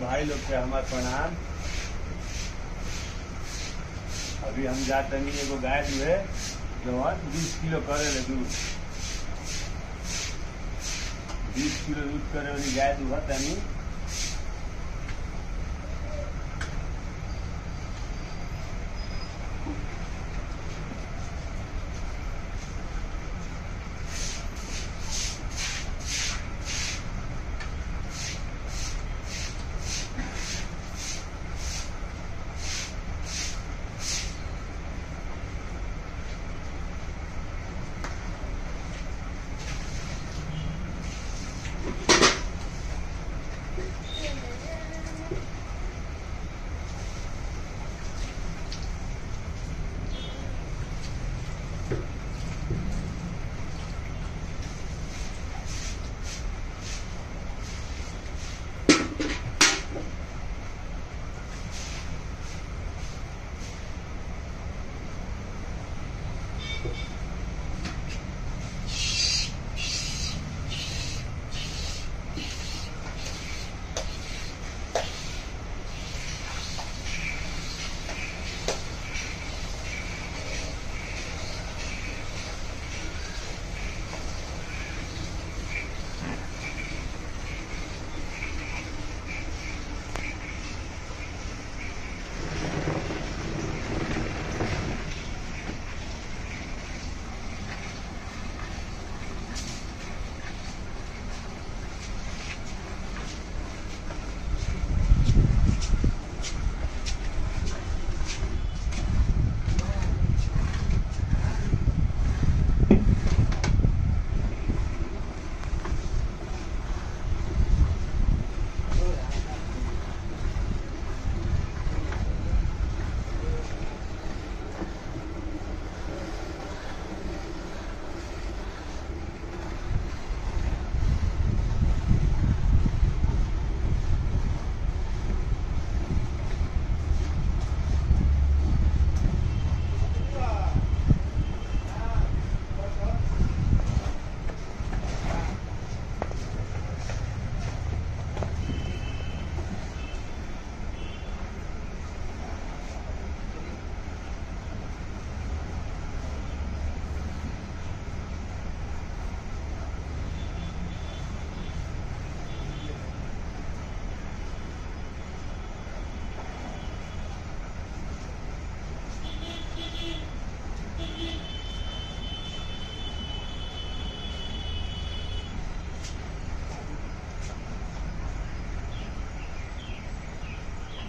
भाई लोग के हमार प्रणाम। अभी हम जाते हैं एगो गाय जो है जवन बीस किलो करे दूध। बीस किलो दूध करे वाली गाय दूध तनी।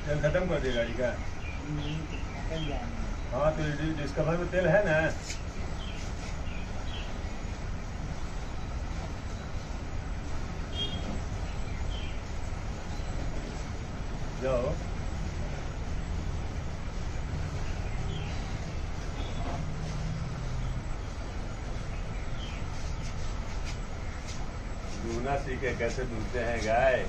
तेल खत्म कर दिए गाड़ी का। हाँ तो डिस्कवर में तेल है ना। जाओ। दूना सीखे कैसे दूधते हैं, गाय?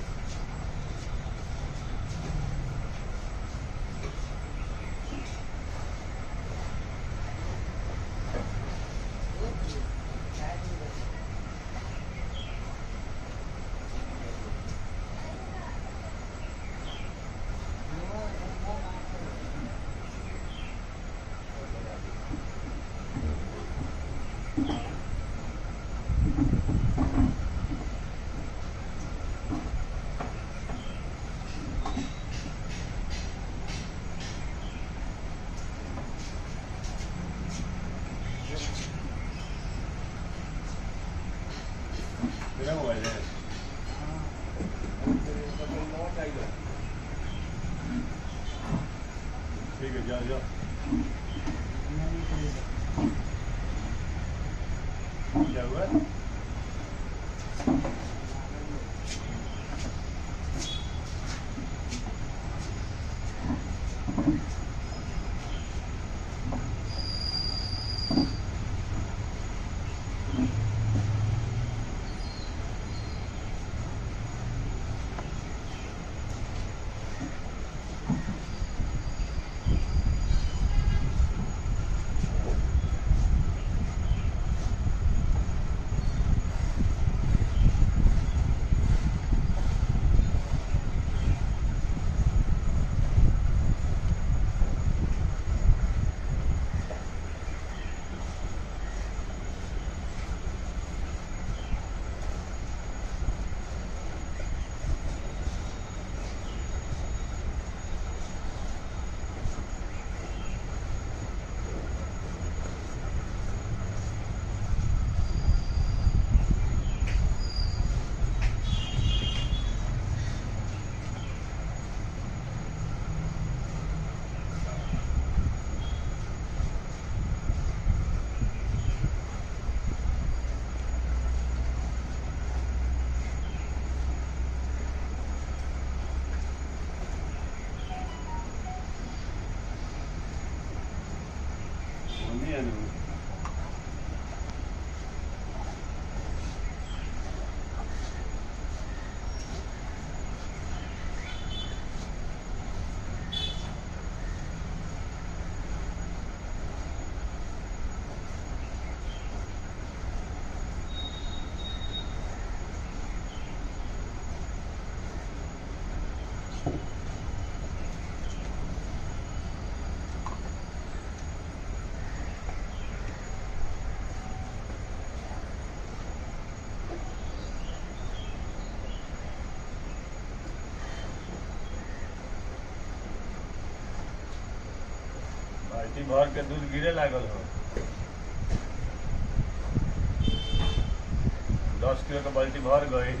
ठीक है जाओ जाओ क्या हुआ भर के दूध गिरे लागल हो। दस किलो के बाल्टी भर गई।